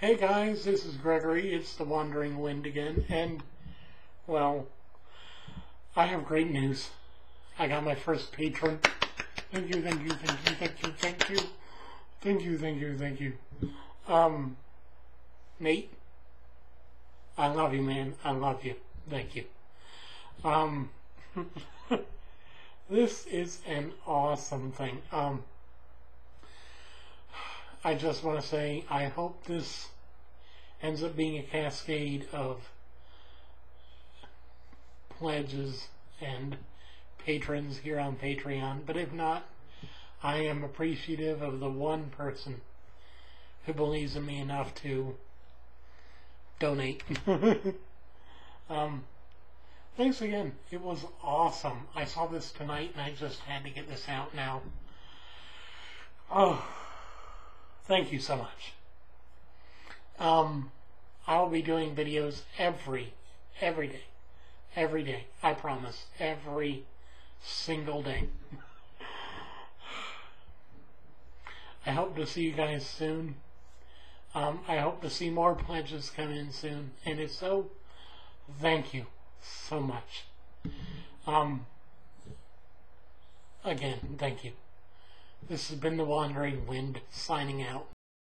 Hey guys, this is Gregory. It's the Wandering Wind again, and well, I have great news. I got my first patron. Thank you, thank you, thank you, thank you, thank you, thank you, thank you, thank you. Um, Nate, I love you, man. I love you. Thank you. Um, this is an awesome thing. Um. I just want to say I hope this ends up being a cascade of pledges and patrons here on Patreon. But if not, I am appreciative of the one person who believes in me enough to donate. um, thanks again. It was awesome. I saw this tonight and I just had to get this out now. Oh. Thank you so much. Um, I'll be doing videos every, every day. Every day. I promise. Every single day. I hope to see you guys soon. Um, I hope to see more pledges come in soon. And if so, thank you so much. Um, again, thank you. This has been the Wandering Wind signing out.